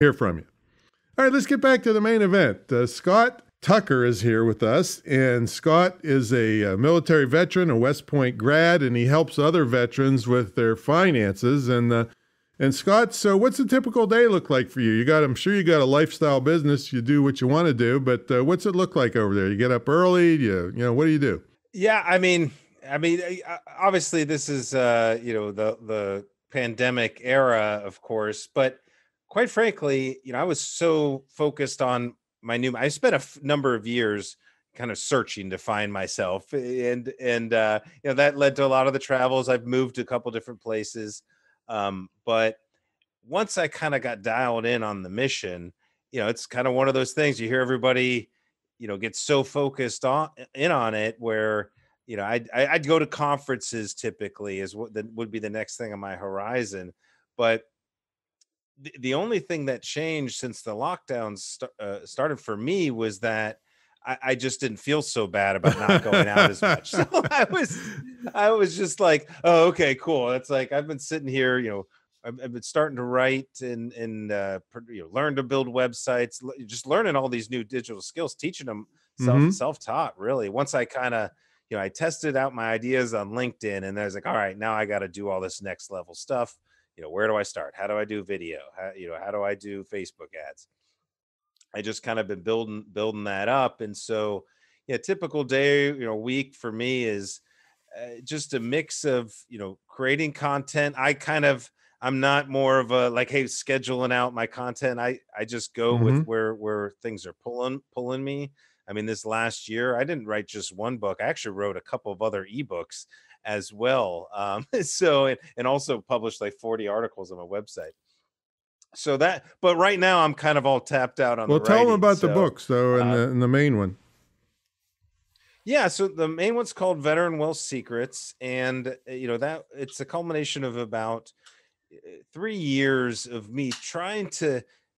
hear from you. All right, let's get back to the main event. Uh, Scott Tucker is here with us, and Scott is a, a, uh, military veteran, a West Point grad, and he helps other veterans with their finances. And uh, and Scott, so what's a typical day look like for you? You got, I'm sure you got a lifestyle business. You do what you want to do, but uh, what's it look like over there? You get up early. You you know what do you do? Yeah, I mean, I mean, obviously this is uh, you know the the pandemic era, of course, but quite frankly, you know, I was so focused on my new. I spent a f- number of years kind of searching to find myself, and and uh, you know that led to a lot of the travels. I've moved to a couple different places, um, but once I kind of got dialed in on the mission, you know, it's kind of one of those things. You hear everybody, you know, get so focused on in on it where you know I'd, I'd go to conferences typically is what that would be the next thing on my horizon but the, the only thing that changed since the lockdowns st- uh, started for me was that I, I, just didn't feel so bad about not going out as much. So I was, I was just like, oh, okay, cool. It's like I've been sitting here, you know, I've, I've been starting to write and and uh, you know, learn to build websites, just learning all these new digital skills, teaching them self mm-hmm. self taught. Really, once I kind of you know, I tested out my ideas on LinkedIn, and I was like, all right, now I got to do all this next level stuff you know where do i start? How do i do video? How, you know how do i do facebook ads? I just kind of been building building that up and so yeah typical day you know week for me is uh, just a mix of you know creating content. I kind of i'm not more of a like hey scheduling out my content. I i just go mm-hmm. with where where things are pulling pulling me i mean this last year i didn't write just one book i actually wrote a couple of other ebooks as well. Um, so and, and also published like 40 articles on my website. So that, but right now I'm kind of all tapped out on. Well, the tell writing, them about so, the books though, and, uh, the, and the main one. Yeah, so the main one's called Veteran Wealth Secrets, and uh, you know that it's a culmination of about uh, three years of me trying to